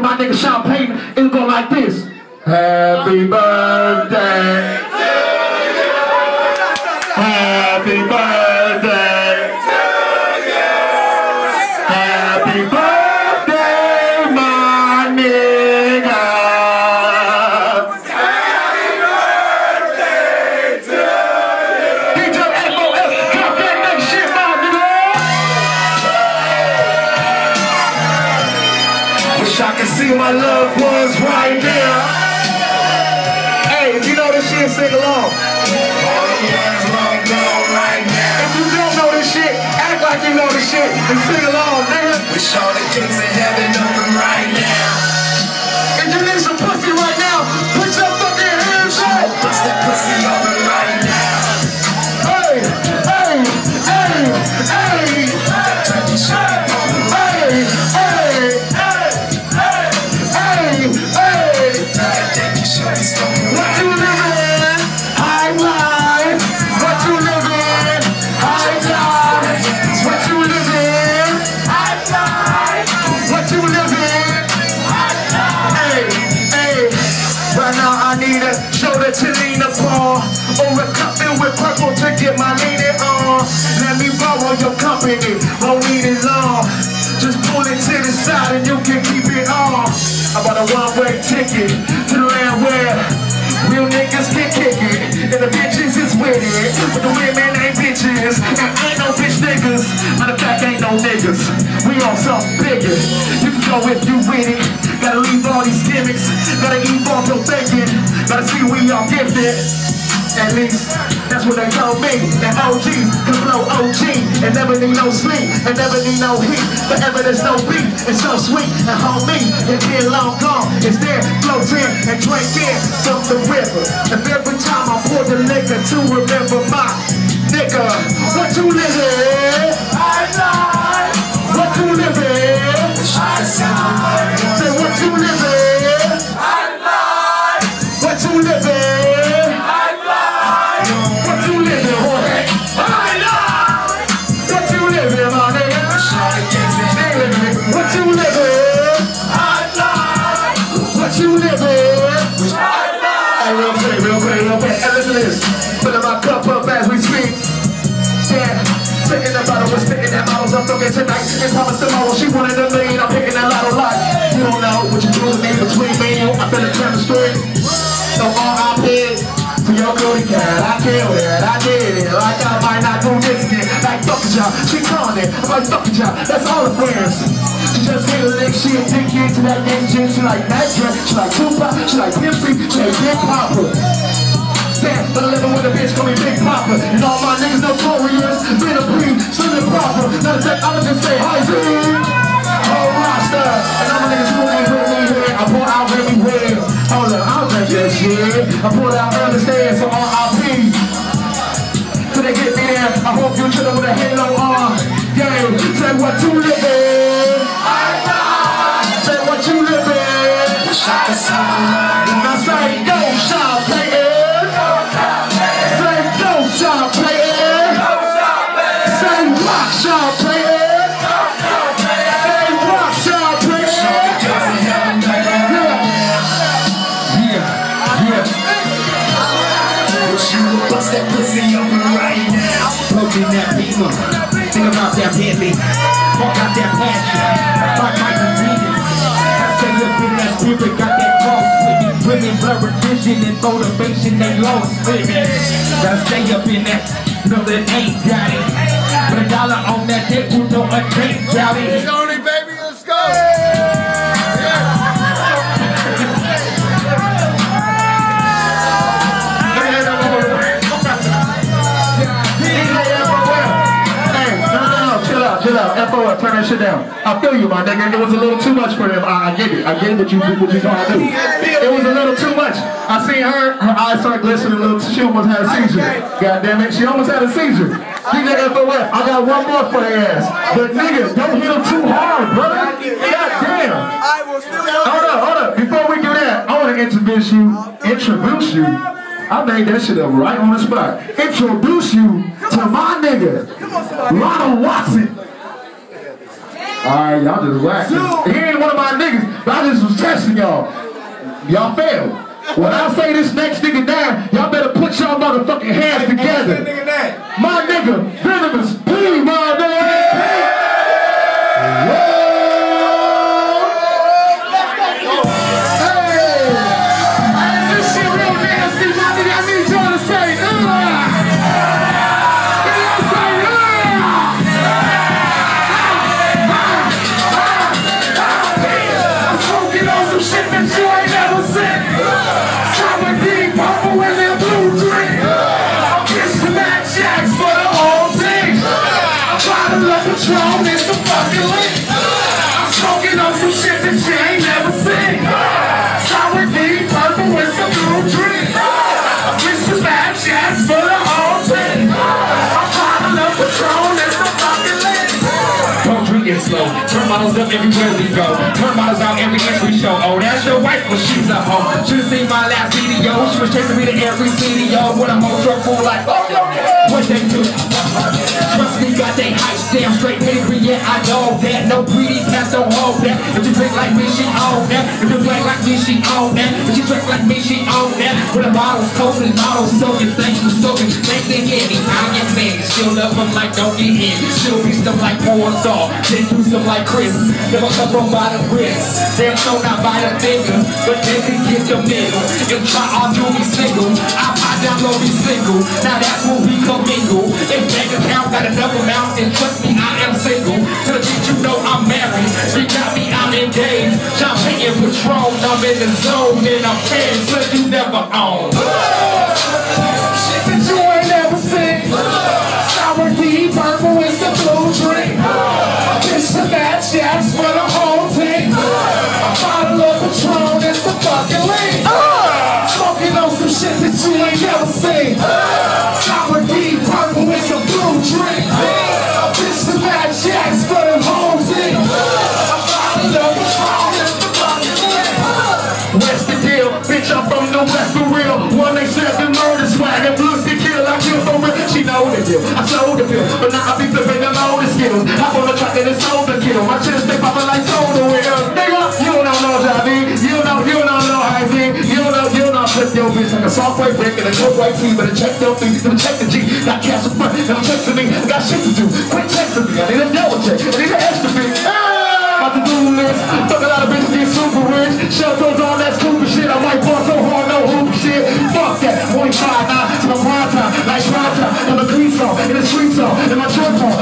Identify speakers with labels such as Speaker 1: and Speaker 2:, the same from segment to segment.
Speaker 1: my nigga Payton, it'll go like this. Happy birthday. See my loved ones right now. Hey, if you know this shit, sing along. If you don't know this shit, act like you know this shit and sing along, nigga.
Speaker 2: Wish all the gates of heaven open right now.
Speaker 1: If you need some pussy right now, put your fucking hands up.
Speaker 2: Bust that pussy open
Speaker 1: get my leaning on. Let me borrow your company, won't need it long. Just pull it to the side and you can keep it on. I bought a one-way ticket to the land where real niggas can kick it, and the bitches is with it, but the women ain't bitches, and ain't no bitch niggas. Matter of fact, ain't no niggas. We on something bigger. You can go if you with it. Gotta leave all these gimmicks. Gotta off your bacon. Gotta see we all gifted. At least that's what they told me. And OG can blow OG and never need no sleep and never need no heat. Forever there's no beat. It's so sweet and homie. It's been long gone. It's there, float in and drink in from the river. And every time I pour the liquor to remember my nigga, what you living? Quick, real quick, real quick. Hey, listen to this. Filling my cup up as we speak. Yeah. Spitting the bottle, we're spitting that bottles up talking tonight. And promise tomorrow she wanted a million. I'm picking that lotto lot. You don't know what you do with me between me and you. I feel the chemistry. So R.I.P. to your booty cat. I killed it, I did it. Like I might not do this again. Like fuck a job, she calling it. I'm like fuck a job, that's all the friends. She just hit a lick, she addicted to that shit. She like Mac Dre, she like Tupac, she like Pimp C, she like Big Poppa. Damn, but I living with a bitch, call me Big Poppa. And all my niggas notorious, been a breed, slim and proper. Not a sec, I'ma just say hi, Z. Whole roster, and all my niggas who ain't with me here, I pour out really well. Hold up, I don't think that shit. I pulled out understand, so R.I.P. Till they get me there, I hope you chill with a halo on. Yeah, say what
Speaker 2: that
Speaker 3: Bentley. Walk out that passion. Fight my demons. I say up in that spirit, got that cross with me. Women blurred vision and motivation, they lost spirit. Gotta stay up in that. No, that ain't got it. Put a dollar on that dick, who know a drink, doubt it.
Speaker 1: Shit down. I feel you, my nigga. It was a little too much for him. I, I get it. I get what you what you trying to do. It was a little too much. I seen her, her eyes start glistening a little. She almost had a seizure. God damn it, she almost had a seizure. DJ FOF, I got one more for their ass. But nigga, don't hit them too hard, brother. God damn. Hold up, hold up. Before we do that, I want to introduce you. Introduce you. I made that shit up right on the spot. Introduce you to my nigga, Ronald Watson. Alright, y'all just whacked. He ain't one of my niggas, but I just was testing y'all. Y'all failed. When I say this next nigga down, y'all better put y'all motherfucking hands together. My nigga,
Speaker 3: models up everywhere we go. Turn models out every we show. Oh, that's your wife, well, she's a hoe. Should've seen my last video. She was chasing me to every video with a whole truck full like, oh, what they do? Me, got they hype damn straight. Yeah, I know that. No greedy cats don't hold that. If you drink like me, she own that. If you drink like me, she own that. If she drink like me, she own that. With the bottles, coast and bottles, soaking, thanks for soaking. Thanks to Henny, I get man. She'll love like don't get in. She'll be stuff like porn saw. Then do some like Chris. Never come from by the wrist. Damn, so not by the finger. But they can get the middle. If try on you be single. I pop down low be single. Now that's when we commingle. I'm in the zone. And I'm paying
Speaker 1: Hop on the track and it's the kill. My chest they popping like soda wheel. Nigga, you don't know Javi. You know, you don't know how I think. You know, you know, flip your bitch like a soft white brick and a cold white tee. Better check your feet, better check the G. Got cash up front, don't check for me. I got shit to do. Quit texting me. I need a double check. I need an extra big. Ah! About to do this. Fuck a lot of bitches get super rich. Shelters on that stupid shit. I might ball so hard, no hoop shit. Fuck that. 45 now to my prime time. Like prime time. In the police song, in the street song, in my trunk song.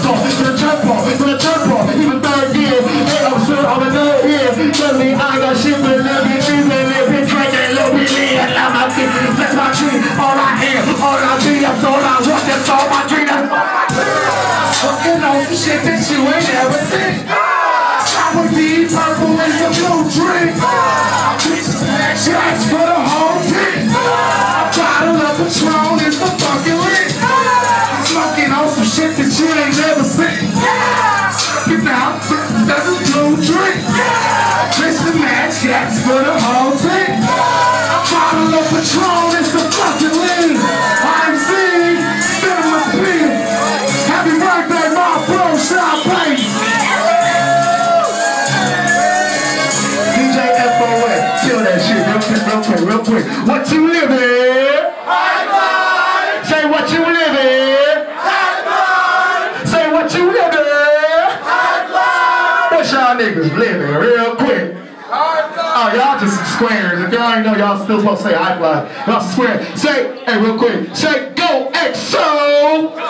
Speaker 1: To the ball, to the ball. Even third gear. Hey, I'm sure I'm a another here. Tell me I got shit but a little bit cheese and a little bit drink and a little. I love my feet. That's my tree. All I hear, all I be, that's all I want. That's all dream. My dream. Fucking shit that you ain't never seen. Sour deep purple and some blue drink. Bitches back shots y'all niggas living real quick. Oh, y'all just squares. If y'all ain't know, y'all still supposed to say high fly. Y'all square. Say, hey, real quick. Say, go EXO.